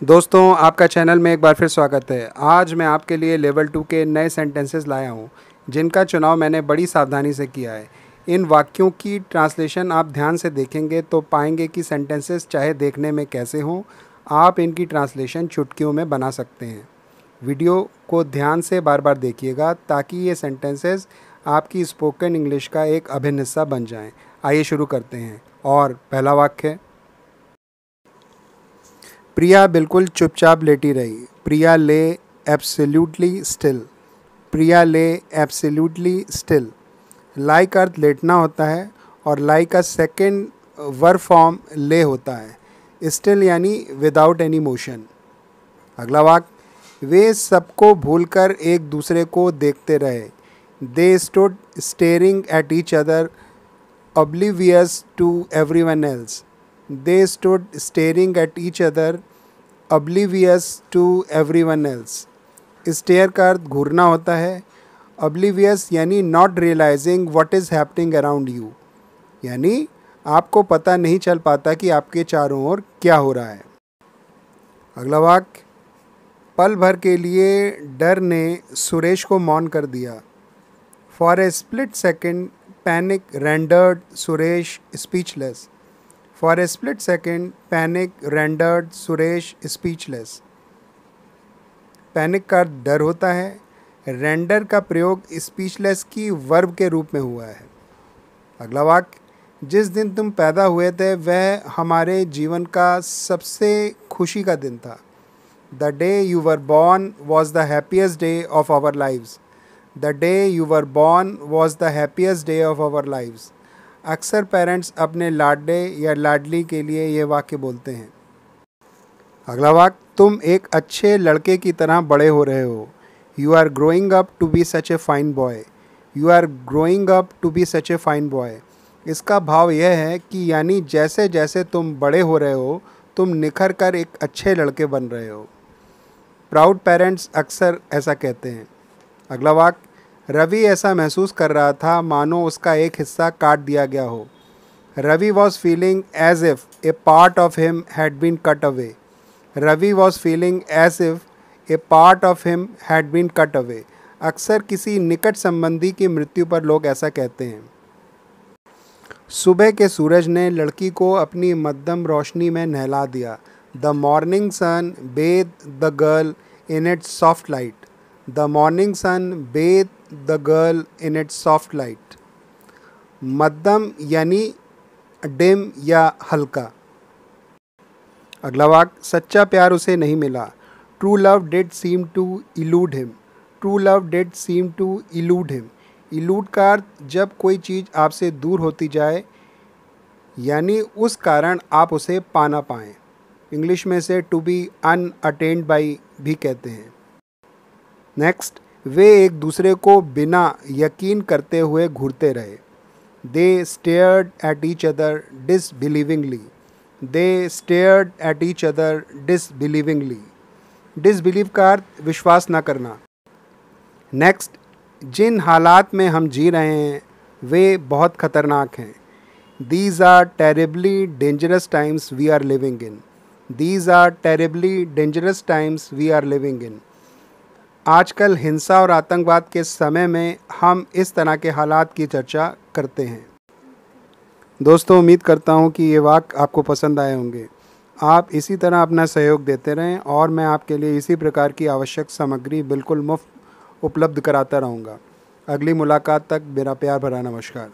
दोस्तों, आपका चैनल में एक बार फिर स्वागत है। आज मैं आपके लिए लेवल टू के नए सेंटेंसेस लाया हूँ, जिनका चुनाव मैंने बड़ी सावधानी से किया है। इन वाक्यों की ट्रांसलेशन आप ध्यान से देखेंगे तो पाएँगे कि सेंटेंसेस चाहे देखने में कैसे हों, आप इनकी ट्रांसलेशन चुटकियों में बना सकते हैं। वीडियो को ध्यान से बार बार देखिएगा ताकि ये सेंटेंसेस आपकी स्पोकन इंग्लिश का एक अभिन्न हिस्सा बन जाएँ। आइए शुरू करते हैं। और पहला वाक्य प्रिया बिल्कुल चुपचाप लेटी रही। प्रिया ले एब्सोल्युटली स्टिल प्रिया ले एब्सोल्युटली स्टिल लाइक अर्थ लेटना होता है और लाइक का सेकेंड वर फॉर्म ले होता है। स्टिल यानी विदाउट एनी मोशन अगला वाक। वे सबको भूलकर एक दूसरे को देखते रहे। They stood staring at each other oblivious to everyone else. They stood staring at each other, oblivious to everyone else. Stare का अर्थ घूरना होता है। Oblivious यानी not realising what is happening around you यानी आपको पता नहीं चल पाता कि आपके चारों ओर क्या हो रहा है। अगला वाक्य। पल भर के लिए डर ने सुरेश को मौन कर दिया। For a split second panic rendered Suresh speechless for a split second panic rendered Suresh speechless panic का डर होता है रेंडर का प्रयोग स्पीचलेस की वर्ब के रूप में हुआ है। अगला वाक्य, जिस दिन तुम पैदा हुए थे, वह हमारे जीवन का सबसे खुशी का दिन था। The day you were born was the happiest day of our lives the day you were born was the happiest day of our lives अक्सर पेरेंट्स अपने लाडले या लाडली के लिए ये वाक्य बोलते हैं। अगला वाक्य तुम एक अच्छे लड़के की तरह बड़े हो रहे हो। You are growing up to be such a fine boy you are growing up to be such a fine boy इसका भाव यह है कि यानी जैसे जैसे तुम बड़े हो रहे हो, तुम निखर कर एक अच्छे लड़के बन रहे हो। प्राउड पेरेंट्स अक्सर ऐसा कहते हैं। अगला वाक्य रवि ऐसा महसूस कर रहा था, मानो उसका एक हिस्सा काट दिया गया हो। Ravi was feeling as if a part of him had been cut away Ravi was feeling as if a part of him had been cut away अक्सर किसी निकट संबंधी की मृत्यु पर लोग ऐसा कहते हैं। सुबह के सूरज ने लड़की को अपनी मध्यम रोशनी में नहला दिया। The morning sun bathed the girl in its soft light the morning sun bathed the girl in its soft light मध्यम यानी डिम या हल्का। अगला वाक, सच्चा प्यार उसे नहीं मिला। True love did seem to elude him true love did seem to elude him elude का अर्थ, जब कोई चीज़ आपसे दूर होती जाए, यानी उस कारण आप उसे पाना पाएँ। इंग्लिश में से टू बी अनअटेंड बाई भी कहते हैं। नेक्स्ट वे एक दूसरे को बिना यकीन करते हुए घूरते रहे। They stared at each other disbelievingly they stared at each other disbelievingly disbelieve का अर्थ विश्वास न करना। नेक्स्ट जिन हालात में हम जी रहे हैं, वे बहुत ख़तरनाक हैं। These are terribly dangerous times we are living in these are terribly dangerous times we are living in आजकल हिंसा और आतंकवाद के समय में हम इस तरह के हालात की चर्चा करते हैं। दोस्तों, उम्मीद करता हूँ कि ये वाक आपको पसंद आए होंगे। आप इसी तरह अपना सहयोग देते रहें और मैं आपके लिए इसी प्रकार की आवश्यक सामग्री बिल्कुल मुफ़्त उपलब्ध कराता रहूँगा। अगली मुलाकात तक मेरा प्यार भरा नमस्कार।